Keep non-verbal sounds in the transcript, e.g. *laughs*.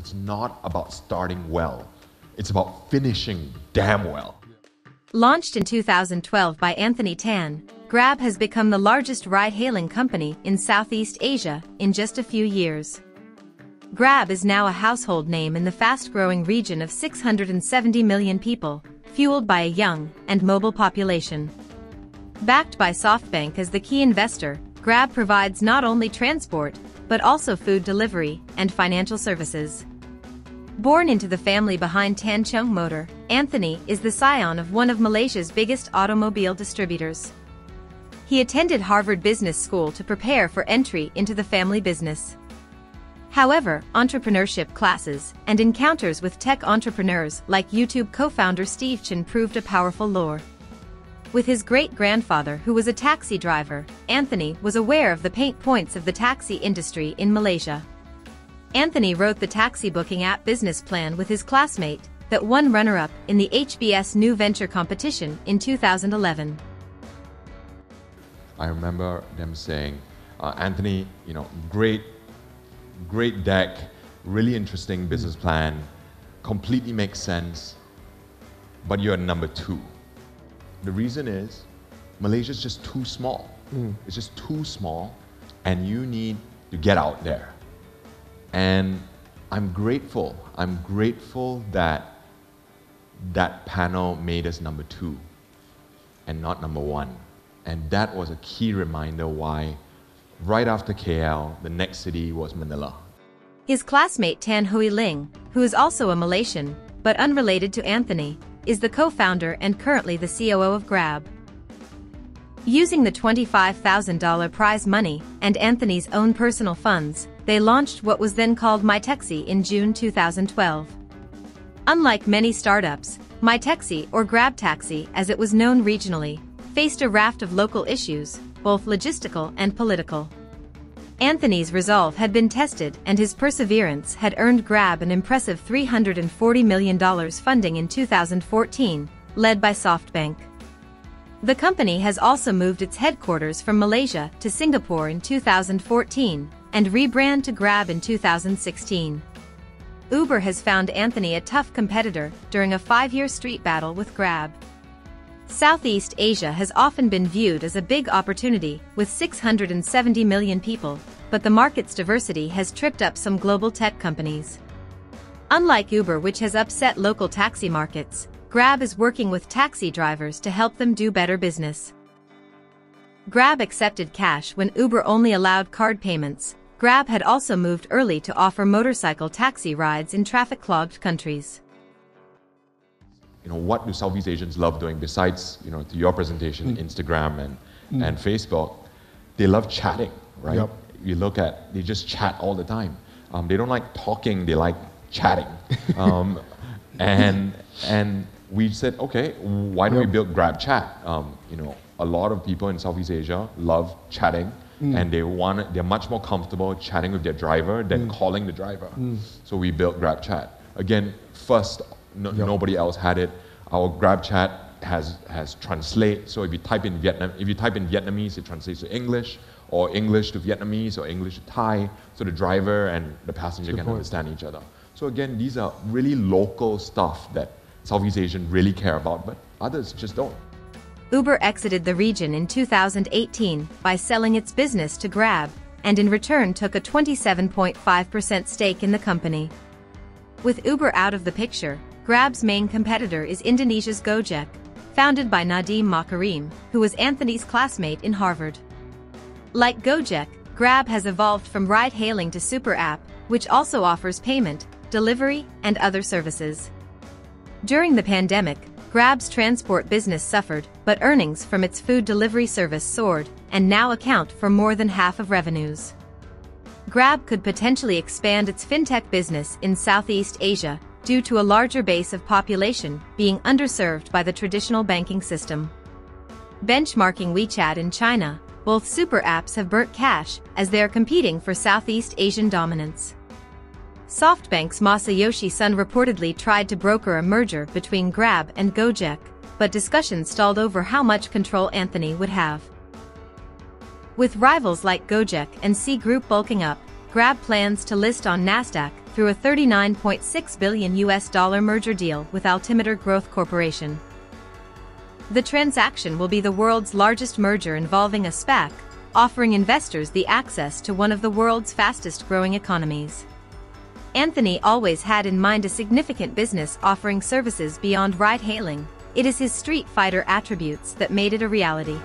It's not about starting well, it's about finishing damn well. Launched in 2012 by Anthony Tan, Grab has become the largest ride-hailing company in Southeast Asia in just a few years. Grab is now a household name in the fast-growing region of 670 million people, fueled by a young and mobile population. Backed by SoftBank as the key investor, Grab provides not only transport, but also food delivery and financial services. Born into the family behind Tan Chong Motor, Anthony is the scion of one of Malaysia's biggest automobile distributors. He attended Harvard Business School to prepare for entry into the family business. However, entrepreneurship classes and encounters with tech entrepreneurs like YouTube co-founder Steve Chen proved a powerful lure. With his great-grandfather who was a taxi driver, Anthony was aware of the pain points of the taxi industry in Malaysia. Anthony wrote the taxi booking app business plan with his classmate that won runner-up in the HBS New Venture competition in 2011. I remember them saying, uh, Anthony, you know, great, great deck, really interesting business plan, completely makes sense, but you're number two. The reason is Malaysia's just too small. It's just too small, and you need to get out there. And I'm grateful. I'm grateful that that panel made us number two and not number one. And that was a key reminder why, right after KL, the next city was Manila. His classmate Tan Hooi Ling, who is also a Malaysian, but unrelated to Anthony, is the co-founder and currently the COO of Grab. Using the $25,000 prize money and Anthony's own personal funds, they launched what was then called MyTeksi in June 2012. Unlike many startups, MyTeksi or Grab Taxi as it was known regionally, faced a raft of local issues, both logistical and political. Anthony's resolve had been tested and his perseverance had earned Grab an impressive $340 million funding in 2014, led by SoftBank. The company has also moved its headquarters from Malaysia to Singapore in 2014 and rebrand to Grab in 2016. Uber has found Anthony a tough competitor during a five-year street battle with Grab. Southeast Asia has often been viewed as a big opportunity with 670 million people, but the market's diversity has tripped up some global tech companies. Unlike Uber which has upset local taxi markets, Grab is working with taxi drivers to help them do better business. Grab accepted cash when Uber only allowed card payments. Grab had also moved early to offer motorcycle taxi rides in traffic-clogged countries. You know, what do Southeast Asians love doing besides, you know, to your presentation, Instagram and, and Facebook? They love chatting, right? Yep. You look at, they just chat all the time. Um, they don't like talking, they like chatting. *laughs* Um, and, and we said, okay, why don't we build Grab Chat? Um, you know, a lot of people in Southeast Asia love chatting, mm. and they want they're much more comfortable chatting with their driver than mm. calling the driver. Mm. So we built Grab Chat. Again, first, no, Yep. nobody else had it. Our Grab Chat has has translate. So if you type in Vietnam, if you type in Vietnamese, it translates to English, or English to Vietnamese, or English to Thai. So the driver and the passenger Good can point. understand each other. So again, these are really local stuff that Southeast Asians really care about, but others just don't. Uber exited the region in 2018 by selling its business to Grab, and in return took a 27.5% stake in the company. With Uber out of the picture, Grab's main competitor is Indonesia's Gojek, founded by Nadiem Makarim, who was Anthony's classmate in Harvard. Like Gojek, Grab has evolved from ride-hailing to super app, which also offers payment, delivery, and other services. During the pandemic, Grab's transport business suffered, but earnings from its food delivery service soared and now account for more than half of revenues. Grab could potentially expand its fintech business in Southeast Asia due to a larger base of population being underserved by the traditional banking system. Benchmarking WeChat in China, both super apps have burnt cash as they are competing for Southeast Asian dominance. SoftBank's Masayoshi Son reportedly tried to broker a merger between Grab and Gojek, but discussions stalled over how much control Anthony would have. With rivals like Gojek and Sea Group bulking up, Grab plans to list on Nasdaq through a 39.6 billion US dollar merger deal with Altimeter Growth Corporation. The transaction will be the world's largest merger involving a SPAC, offering investors the access to one of the world's fastest growing economies. Anthony always had in mind a significant business offering services beyond ride hailing. It is his street fighter attributes that made it a reality.